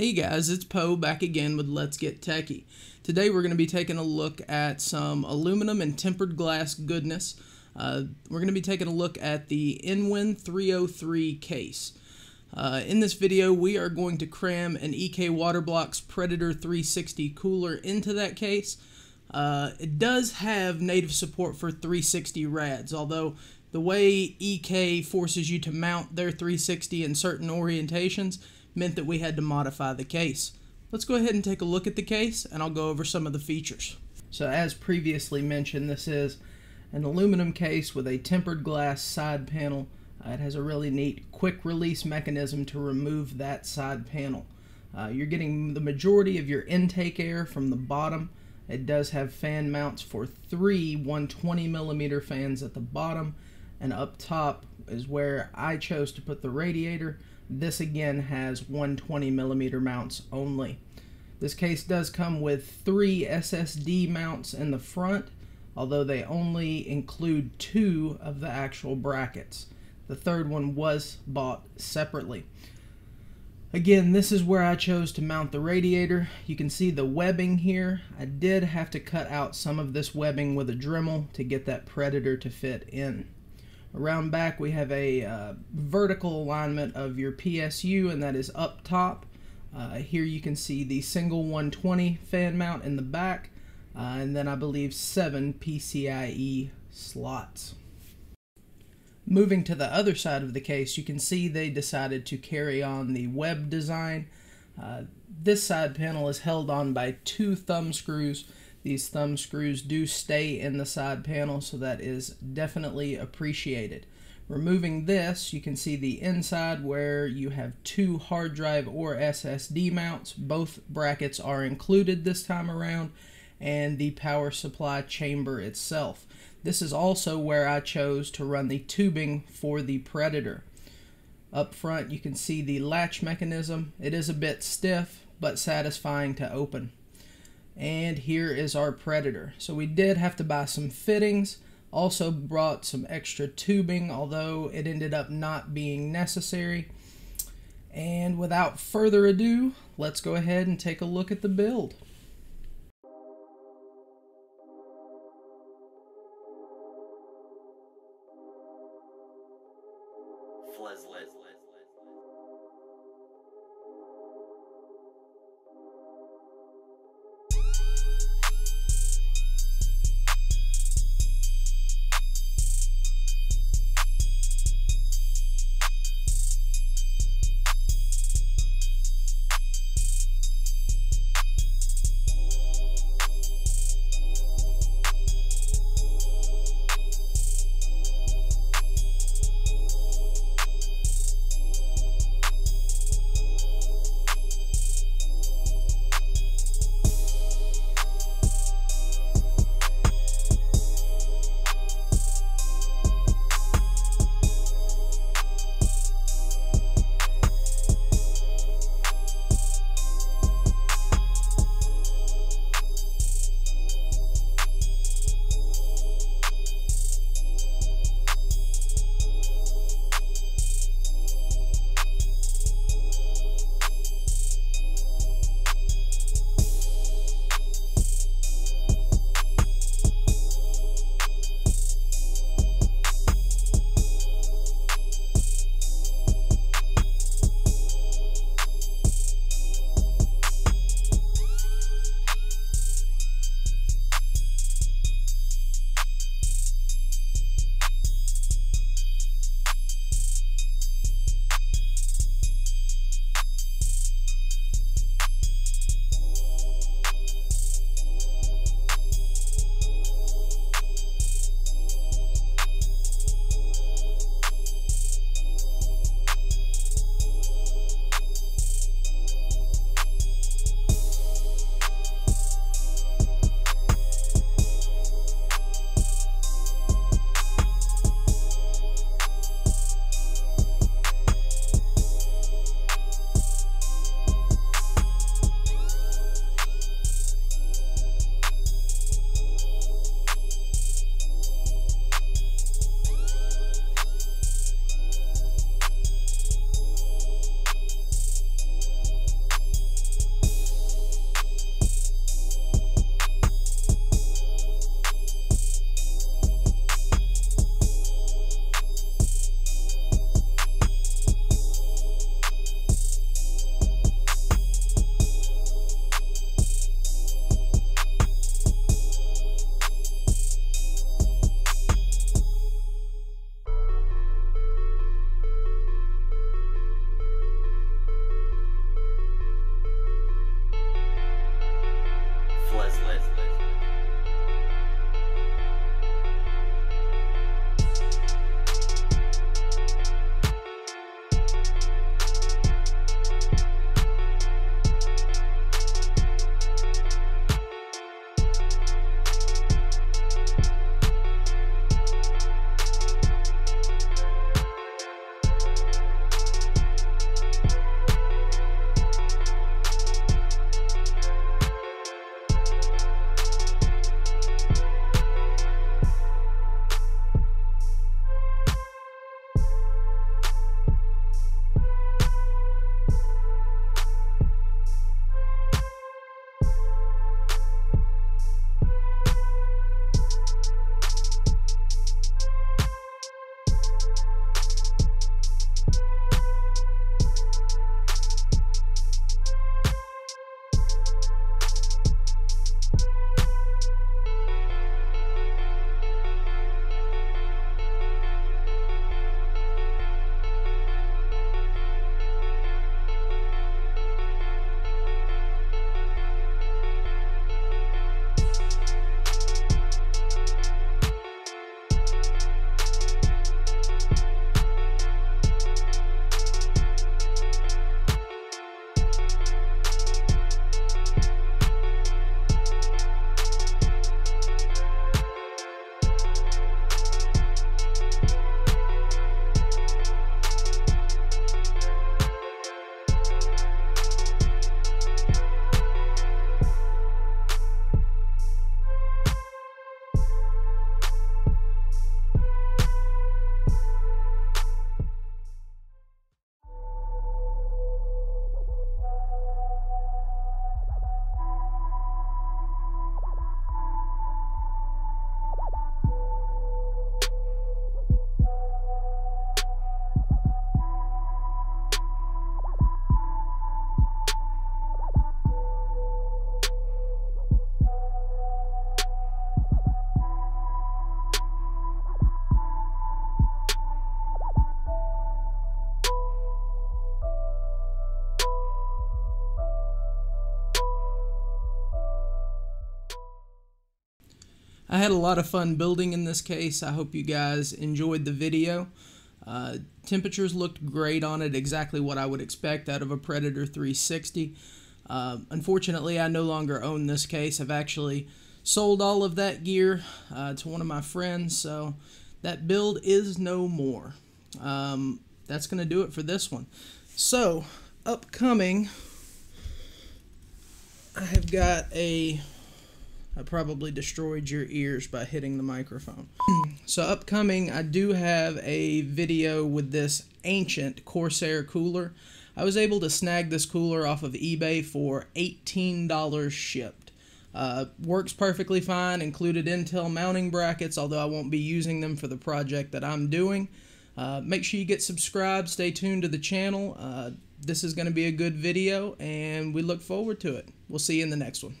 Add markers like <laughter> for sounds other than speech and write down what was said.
Hey guys, it's Poe back again with Let's Get Techy. Today we're going to be taking a look at some aluminum and tempered glass goodness. Uh, we're going to be taking a look at the Inwin 303 case. Uh, in this video we are going to cram an EK Waterblocks Predator 360 cooler into that case. Uh, it does have native support for 360 rads, although the way EK forces you to mount their 360 in certain orientations meant that we had to modify the case. Let's go ahead and take a look at the case and I'll go over some of the features. So as previously mentioned, this is an aluminum case with a tempered glass side panel. Uh, it has a really neat quick release mechanism to remove that side panel. Uh, you're getting the majority of your intake air from the bottom. It does have fan mounts for three 120 millimeter fans at the bottom and up top is where I chose to put the radiator this again has 120 millimeter mounts only. This case does come with three SSD mounts in the front, although they only include two of the actual brackets. The third one was bought separately. Again, this is where I chose to mount the radiator. You can see the webbing here. I did have to cut out some of this webbing with a Dremel to get that Predator to fit in. Around back we have a uh, vertical alignment of your PSU and that is up top. Uh, here you can see the single 120 fan mount in the back uh, and then I believe seven PCIe slots. Moving to the other side of the case you can see they decided to carry on the web design. Uh, this side panel is held on by two thumb screws these thumb screws do stay in the side panel, so that is definitely appreciated. Removing this, you can see the inside where you have two hard drive or SSD mounts. Both brackets are included this time around, and the power supply chamber itself. This is also where I chose to run the tubing for the Predator. Up front, you can see the latch mechanism. It is a bit stiff, but satisfying to open. And here is our Predator. So we did have to buy some fittings. Also brought some extra tubing, although it ended up not being necessary. And without further ado, let's go ahead and take a look at the build. I had a lot of fun building in this case. I hope you guys enjoyed the video. Uh, temperatures looked great on it, exactly what I would expect out of a Predator 360. Uh, unfortunately, I no longer own this case. I've actually sold all of that gear uh, to one of my friends, so that build is no more. Um, that's going to do it for this one. So, upcoming, I have got a. I probably destroyed your ears by hitting the microphone. <clears throat> so, upcoming, I do have a video with this ancient Corsair cooler. I was able to snag this cooler off of eBay for $18 shipped. Uh, works perfectly fine, included Intel mounting brackets, although I won't be using them for the project that I'm doing. Uh, make sure you get subscribed, stay tuned to the channel. Uh, this is going to be a good video, and we look forward to it. We'll see you in the next one.